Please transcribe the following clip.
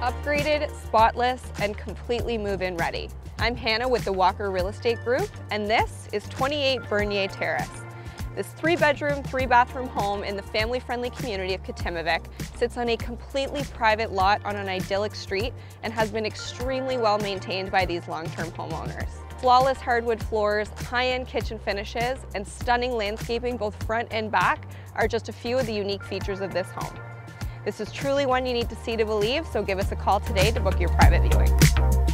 upgraded, spotless, and completely move-in ready. I'm Hannah with the Walker Real Estate Group, and this is 28 Bernier Terrace. This three bedroom, three bathroom home in the family friendly community of Katimavik sits on a completely private lot on an idyllic street and has been extremely well maintained by these long-term homeowners. Flawless hardwood floors, high-end kitchen finishes, and stunning landscaping both front and back are just a few of the unique features of this home. This is truly one you need to see to believe, so give us a call today to book your private viewing.